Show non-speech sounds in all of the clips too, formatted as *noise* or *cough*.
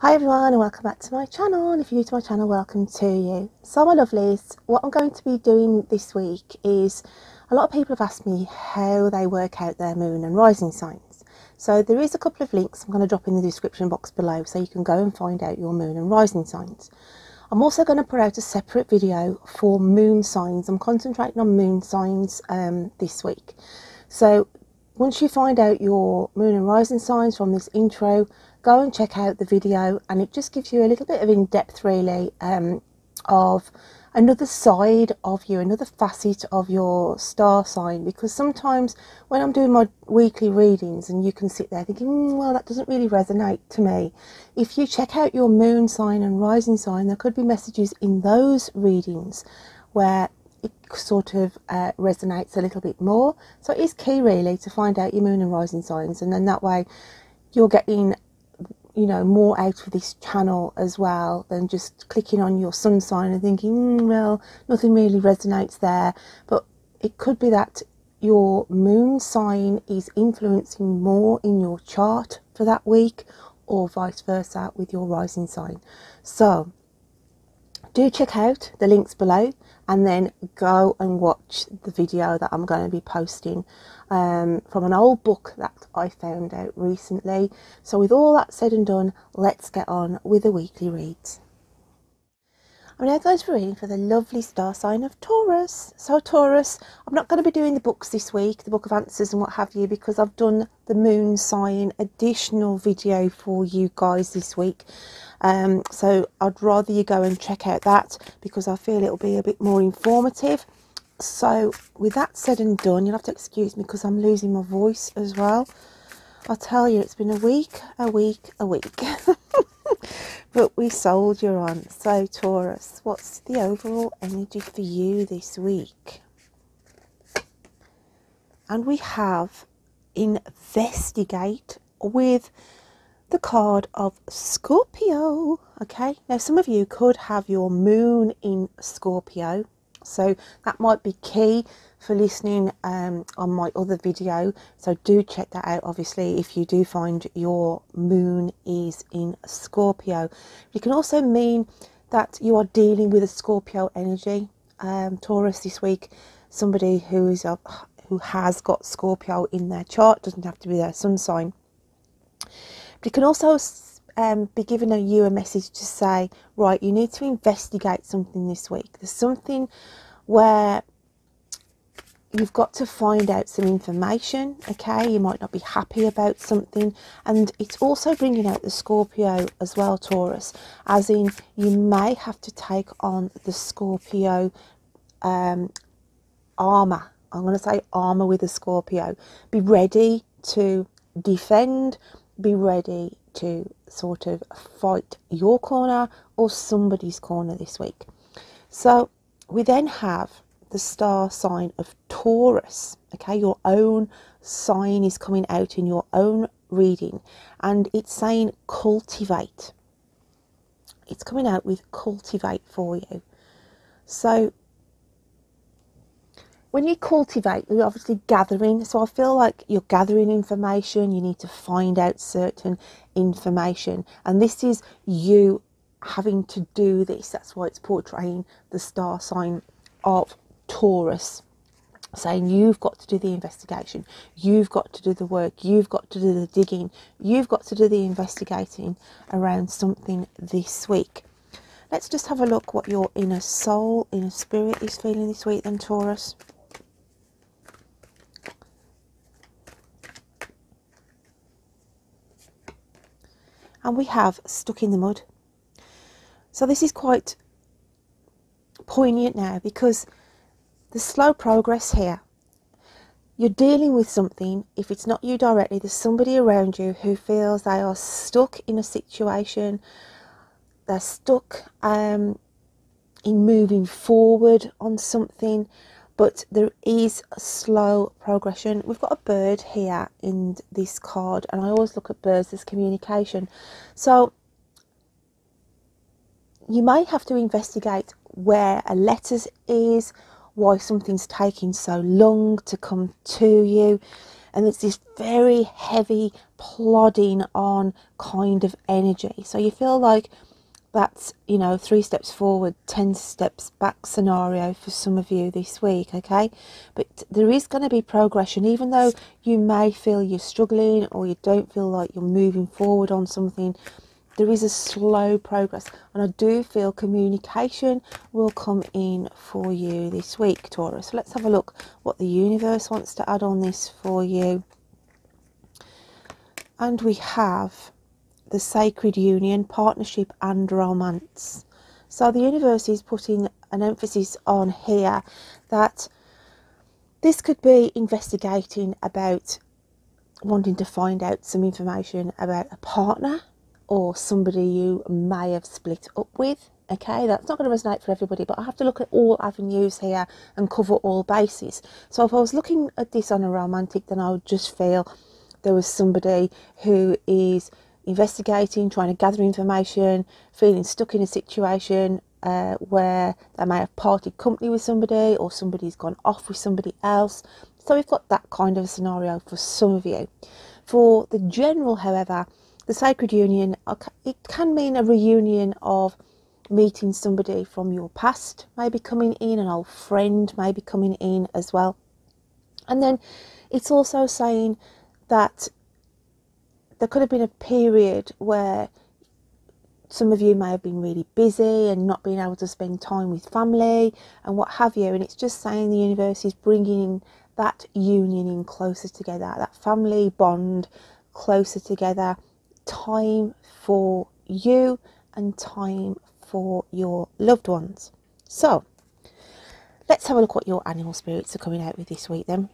Hi everyone and welcome back to my channel and if you're new to my channel welcome to you. So my lovelies, what I'm going to be doing this week is a lot of people have asked me how they work out their moon and rising signs. So there is a couple of links I'm going to drop in the description box below so you can go and find out your moon and rising signs. I'm also going to put out a separate video for moon signs. I'm concentrating on moon signs um, this week. So once you find out your moon and rising signs from this intro, go and check out the video and it just gives you a little bit of in-depth really um, of another side of you, another facet of your star sign because sometimes when I'm doing my weekly readings and you can sit there thinking, mm, well, that doesn't really resonate to me. If you check out your moon sign and rising sign, there could be messages in those readings where it sort of uh, resonates a little bit more. So it is key really to find out your moon and rising signs and then that way you're getting you know more out of this channel as well than just clicking on your sun sign and thinking mm, well nothing really resonates there. But it could be that your moon sign is influencing more in your chart for that week or vice versa with your rising sign. So do check out the links below and then go and watch the video that I'm going to be posting um, from an old book that I found out recently. So, with all that said and done, let's get on with the weekly reads. I'm now going to be reading for the lovely star sign of Taurus. So, Taurus, I'm not going to be doing the books this week, the Book of Answers and what have you, because I've done the moon sign additional video for you guys this week. Um, so, I'd rather you go and check out that because I feel it'll be a bit more informative. So, with that said and done, you'll have to excuse me because I'm losing my voice as well. I tell you, it's been a week, a week, a week. *laughs* but we soldier on. So, Taurus, what's the overall energy for you this week? And we have investigate with the card of Scorpio. Okay, now some of you could have your moon in Scorpio so that might be key for listening um, on my other video. So do check that out, obviously, if you do find your moon is in Scorpio. It can also mean that you are dealing with a Scorpio energy. Um, Taurus this week, somebody who is a, who has got Scorpio in their chart, doesn't have to be their sun sign. But it can also um, be giving you a message to say, right, you need to investigate something this week. There's something where you've got to find out some information, okay? You might not be happy about something, and it's also bringing out the Scorpio as well, Taurus, as in you may have to take on the Scorpio um, armor. I'm going to say armor with a Scorpio. Be ready to defend, be ready to sort of fight your corner or somebody's corner this week. So we then have the star sign of Taurus. Okay, your own sign is coming out in your own reading, and it's saying cultivate. It's coming out with cultivate for you. So when you cultivate, you're obviously gathering. So I feel like you're gathering information. You need to find out certain information, and this is you having to do this. That's why it's portraying the star sign of Taurus, saying you've got to do the investigation, you've got to do the work, you've got to do the digging, you've got to do the investigating around something this week. Let's just have a look what your inner soul, inner spirit is feeling this week, then, Taurus. And we have stuck in the mud. So this is quite poignant now because the slow progress here. You're dealing with something, if it's not you directly, there's somebody around you who feels they are stuck in a situation, they're stuck um, in moving forward on something, but there is slow progression. We've got a bird here in this card, and I always look at birds as communication. So you may have to investigate where a letter is, why something's taking so long to come to you. and it's this very heavy, plodding on kind of energy. So you feel like that's you know three steps forward 10 steps back scenario for some of you this week okay? But there is going to be progression even though you may feel you're struggling or you don't feel like you're moving forward on something there is a slow progress. And i do feel communication will come in for you this week taurus. So let's have a look what the universe wants to add on this for you. And we have the sacred union, partnership, and romance. So the universe is putting an emphasis on here that this could be investigating about wanting to find out some information about a partner or somebody you may have split up with. Okay, that's not going to resonate for everybody, but I have to look at all avenues here and cover all bases. So if I was looking at this on a romantic, then I would just feel there was somebody who is investigating, trying to gather information, feeling stuck in a situation uh, where they may have parted company with somebody or somebody's gone off with somebody else. So we've got that kind of scenario for some of you. For the general, however, the sacred union, it can mean a reunion of meeting somebody from your past, maybe coming in, an old friend maybe coming in as well. And then it's also saying that there could have been a period where some of you may have been really busy and not being able to spend time with family and what have you. And it's just saying the universe is bringing that union in closer together, that family bond closer together, time for you and time for your loved ones. So, let's have a look what your animal spirits are coming out with this week then.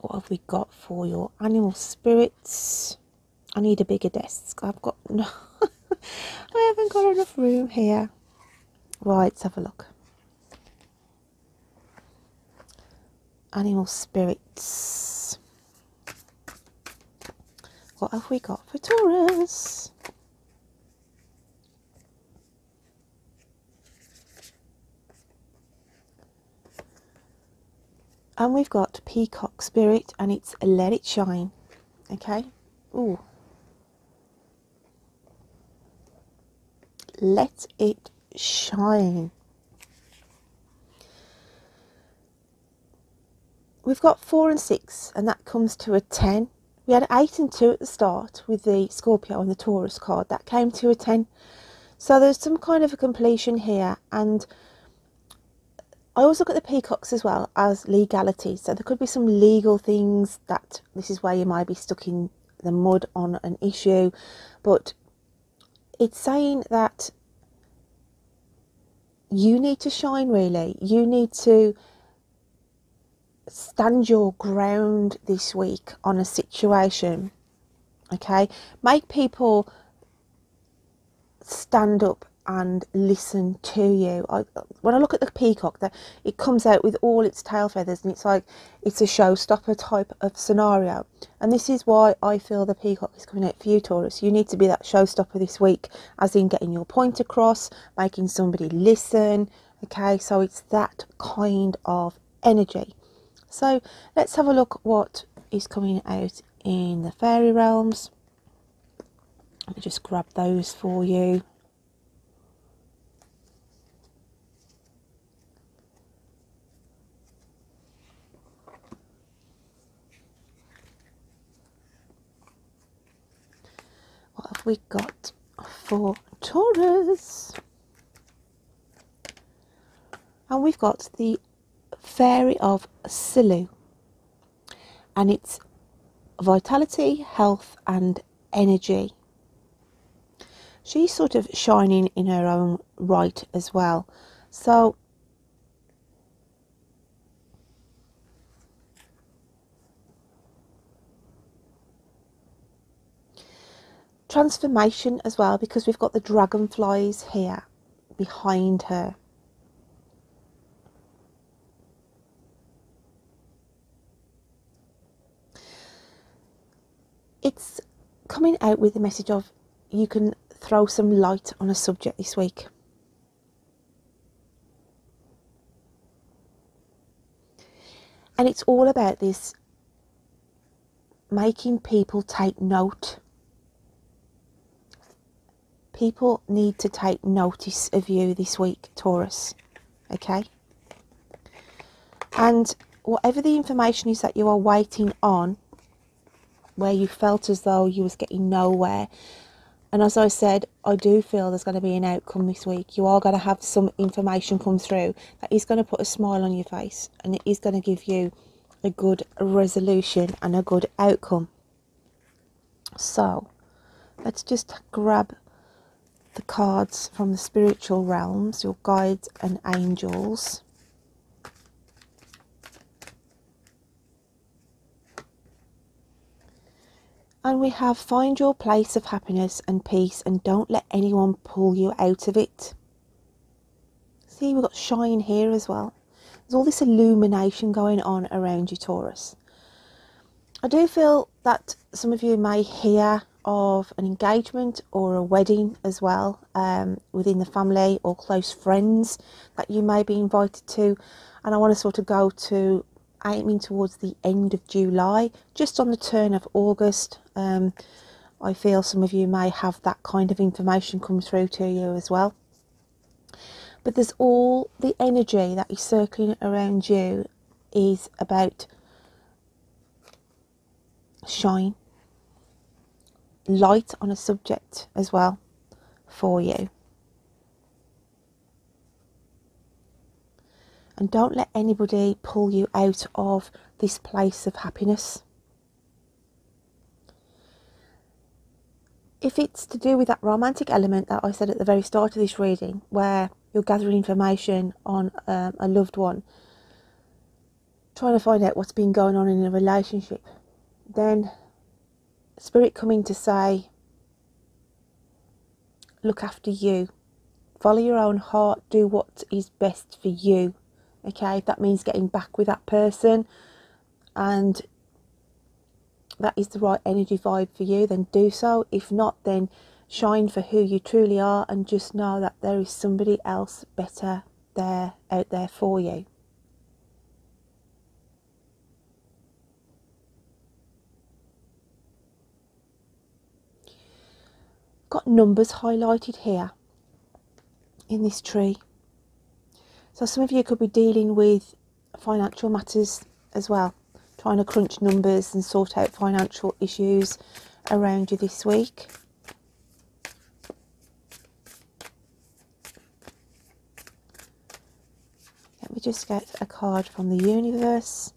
What have we got for your animal spirits? I need a bigger desk. I've got *laughs* no, I haven't got enough room here. Right, let's have a look. Animal spirits. What have we got for Taurus? And we've got peacock spirit and it's let it shine. Okay? Ooh. let it shine. We've got four and six and that comes to a 10 we had eight and two at the start with the Scorpio and the Taurus card. That came to a 10 so there's some kind of a completion here and I always look at the peacocks as well as legality. So there could be some legal things that this is where you might be stuck in the mud on an issue, but it's saying that you need to shine really. You need to stand your ground this week on a situation. Okay, make people stand up and listen to you. I, when I look at the peacock, that it comes out with all its tail feathers, and it's like it's a showstopper type of scenario. And this is why I feel the peacock is coming out for you, Taurus. You need to be that showstopper this week, as in getting your point across, making somebody listen. Okay, so it's that kind of energy. So let's have a look what is coming out in the fairy realms. Let me just grab those for you. what have we got for Taurus? And we've got the Fairy of Selûne, and it's vitality, health, and energy. She's sort of shining in her own right as well. So transformation as well because we've got the dragonflies here behind her. It's coming out with the message of you can throw some light on a subject this week. And it's all about this making people take note. People need to take notice of you this week, Taurus. Okay? And whatever the information is that you are waiting on, where you felt as though you was getting nowhere, and as I said, I do feel there's going to be an outcome this week. You are going to have some information come through that is going to put a smile on your face and it is going to give you a good resolution and a good outcome. So, let's just grab the cards from the spiritual realms, your guides and angels. And we have find your place of happiness and peace and don't let anyone pull you out of it. See, we've got shine here as well. There's all this illumination going on around you, Taurus. I do feel that some of you may hear of an engagement or a wedding as well um, within the family or close friends that you may be invited to. And I want to sort of go to aiming towards the end of July, just on the turn of August. Um, I feel some of you may have that kind of information come through to you as well. But there's all the energy that is circling around you is about shine, light on a subject as well for you. and don't let anybody pull you out of this place of happiness. If it's to do with that romantic element that I said at the very start of this reading, where you're gathering information on um, a loved one, trying to find out what's been going on in a relationship, then spirit coming to say, look after you, follow your own heart, do what is best for you. Okay if that means getting back with that person and that is the right energy vibe for you then do so. If not then shine for who you truly are and just know that there is somebody else better there out there for you got numbers highlighted here in this tree so some of you could be dealing with financial matters as well, trying to crunch numbers and sort out financial issues around you this week. Let me just get a card from the universe.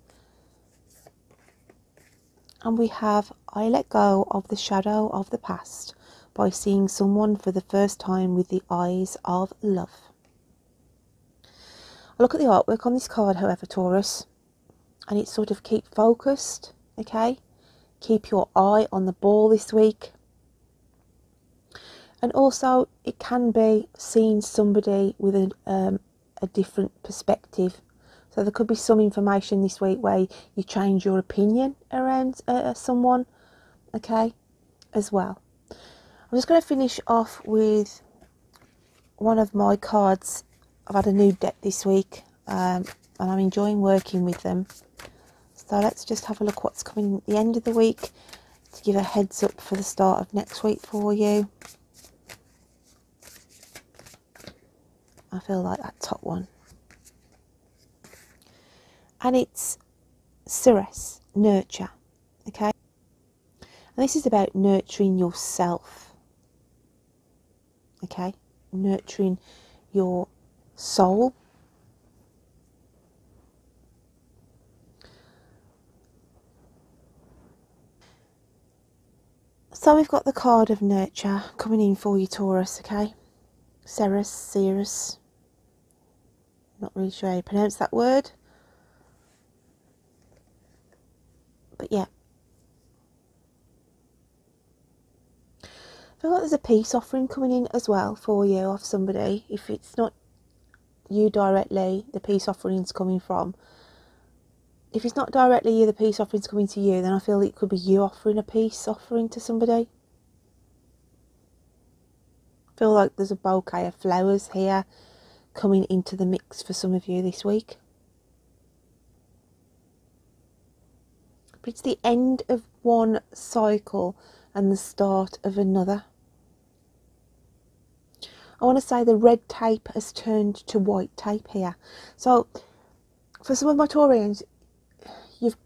And we have I let go of the shadow of the past by seeing someone for the first time with the eyes of love. I look at the artwork on this card, however, Taurus, and it's sort of keep focused, okay? Keep your eye on the ball this week. And also, it can be seeing somebody with a, um, a different perspective. So there could be some information this week where you change your opinion around uh, someone, okay, as well. I'm just going to finish off with one of my cards I've had a new deck this week um, and I'm enjoying working with them. So let's just have a look what's coming at the end of the week to give a heads up for the start of next week for you. I feel like that top one. And it's Ceres, nurture, okay? And this is about nurturing yourself, okay? Nurturing your soul. So we've got the card of nurture coming in for you, Taurus, okay? Ceres, Ceres. Not really sure how you pronounce that word. But yeah. I feel like there's a peace offering coming in as well for you off somebody. If it's not you directly the peace offering's coming from. If it's not directly you, the peace offering's coming to you, then I feel it could be you offering a peace offering to somebody. I feel like there's a bouquet of flowers here coming into the mix for some of you this week. But it's the end of one cycle and the start of another. I want to say the red tape has turned to white tape here. So, for some of my Taurians, you've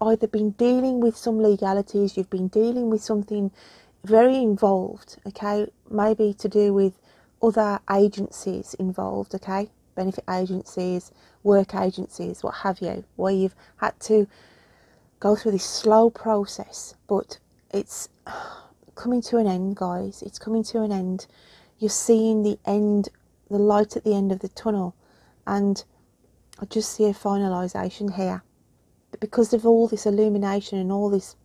either been dealing with some legalities, you've been dealing with something very involved, okay, maybe to do with other agencies involved, okay, benefit agencies, work agencies, what have you, where you've had to go through this slow process, but it's *sighs* coming to an end, guys. It's coming to an end. You're seeing the end, the light at the end of the tunnel, and I just see a finalisation here. But because of all this illumination and all this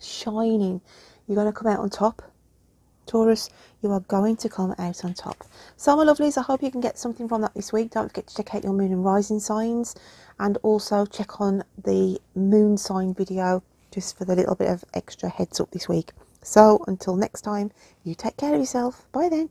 shining, you're going to come out on top. Taurus, you are going to come out on top. So, my lovelies, I hope you can get something from that this week. Don't forget to check out your moon and rising signs and also check on the moon sign video just for the little bit of extra heads up this week. So, until next time, you take care of yourself. Bye then.